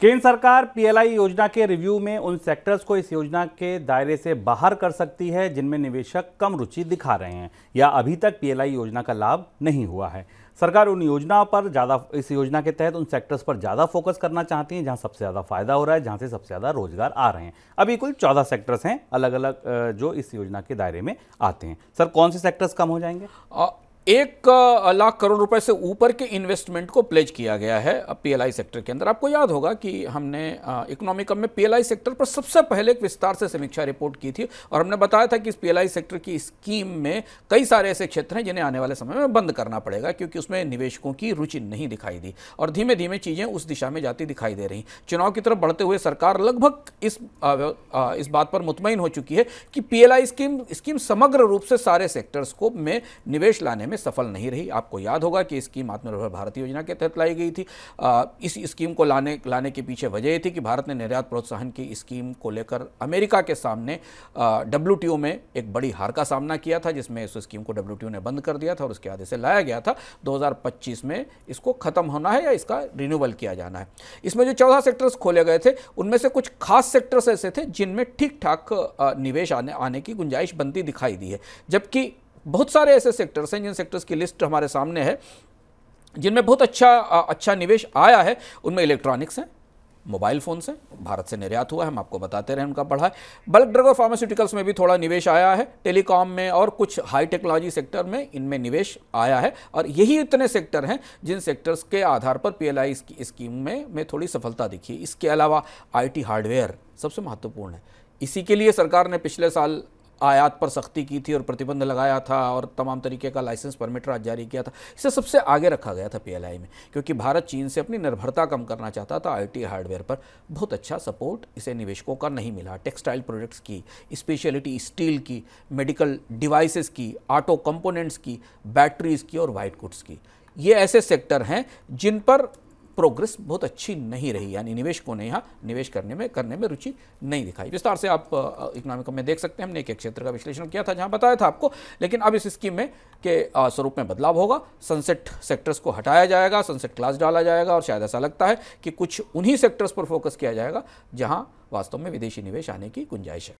केंद्र सरकार पीएलआई योजना के रिव्यू में उन सेक्टर्स को इस योजना के दायरे से बाहर कर सकती है, जिनमें निवेशक कम रुचि दिखा रहे हैं या अभी तक पीएलआई योजना का लाभ नहीं हुआ है। सरकार उन योजनाओं पर ज़्यादा, इस योजना के तहत उन सेक्टर्स पर ज़्यादा फोकस करना चाहती है, जहाँ सबसे ज़्यादा फ़ायदा हो रहा है, जहाँ से सबसे ज़्यादा रोज़गार आ रहे हैं। अभी कुल चौदह सेक्टर्स हैं अलग अलग जो इस योजना के दायरे में आते हैं। सर, कौन से सेक्टर्स कम हो जाएँगे? एक लाख करोड़ रुपए से ऊपर के इन्वेस्टमेंट को प्लेज किया गया है पीएलआई सेक्टर के अंदर। आपको याद होगा कि हमने इकोनॉमिक में पीएलआई सेक्टर पर सबसे पहले एक विस्तार से समीक्षा रिपोर्ट की थी और हमने बताया था कि इस पीएलआई सेक्टर की स्कीम में कई सारे ऐसे क्षेत्र हैं जिन्हें आने वाले समय में बंद करना पड़ेगा क्योंकि उसमें निवेशकों की रुचि नहीं दिखाई दी और धीमे धीमे चीज़ें उस दिशा में जाती दिखाई दे रही। चुनाव की तरफ़ बढ़ते हुए सरकार लगभग इस इस बात पर मुतमिन हो चुकी है कि पीएलआई स्कीम स्कीम समग्र रूप से सारे सेक्टर्स को में निवेश लाने में सफल नहीं रही। आपको याद होगा कि स्कीम आत्मनिर्भर भारत योजना के तहत लाई गई थी। इस स्कीम को लाने लाने के पीछे वजह थी कि भारत ने निर्यात प्रोत्साहन की स्कीम को लेकर अमेरिका के सामने डब्ल्यूटीओ में एक बड़ी हार का सामना किया था, जिसमें इस स्कीम को डब्ल्यूटीओ ने बंद कर दिया था और उसके आधे से लाया गया था। 2025 में इसको खत्म होना है या इसका रिन्यूअल किया जाना है। इसमें जो चौदह सेक्टर्स खोले गए थे, उनमें से कुछ खास सेक्टर्स ऐसे थे जिनमें ठीक ठाक निवेश आने आने की गुंजाइश बनती दिखाई दी है। जबकि बहुत सारे ऐसे सेक्टर्स हैं, जिन सेक्टर्स की लिस्ट हमारे सामने है, जिनमें बहुत अच्छा अच्छा निवेश आया है। उनमें इलेक्ट्रॉनिक्स हैं मोबाइल फ़ोन से भारत से निर्यात हुआ है, हम आपको बताते रहे, उनका बढ़ा है। बल्क ड्रग और फार्मास्यूटिकल्स में भी थोड़ा निवेश आया है टेलीकॉम में और कुछ हाई टेक्नोलॉजी सेक्टर में इनमें निवेश आया है। और यही इतने सेक्टर हैं, जिन सेक्टर्स के आधार पर पीएलआई स्कीम में में थोड़ी सफलता दिखी इसके अलावा आईटी हार्डवेयर सबसे महत्वपूर्ण है। इसी के लिए सरकार ने पिछले साल आयात पर सख्ती की थी और प्रतिबंध लगाया था और तमाम तरीके का लाइसेंस परमिट राज जारी किया था। इसे सबसे आगे रखा गया था पीएलआई में, क्योंकि भारत चीन से अपनी निर्भरता कम करना चाहता था। आईटी हार्डवेयर पर बहुत अच्छा सपोर्ट इसे निवेशकों का नहीं मिला। टेक्सटाइल प्रोडक्ट्स की, स्पेशलिटी स्टील की, मेडिकल डिवाइसेस की, ऑटो कंपोनेंट्स की, बैटरीज की और वाइट गुड्स की। ये ऐसे सेक्टर हैं जिन पर प्रोग्रेस बहुत अच्छी नहीं रही, यानी निवेशकों ने यहाँ निवेश करने में करने में रुचि नहीं दिखाई। विस्तार से आप इकोनॉमिक में देख सकते हैं हमने एक एक क्षेत्र का विश्लेषण किया था, जहाँ बताया था आपको, लेकिन अब इस स्कीम में के स्वरूप में बदलाव होगा। सनसेट सेक्टर्स को हटाया जाएगा सनसेट क्लास डाला जाएगा, और शायद ऐसा लगता है कि कुछ उन्हीं सेक्टर्स पर फोकस किया जाएगा, जहाँ वास्तव में विदेशी निवेश आने की गुंजाइश है।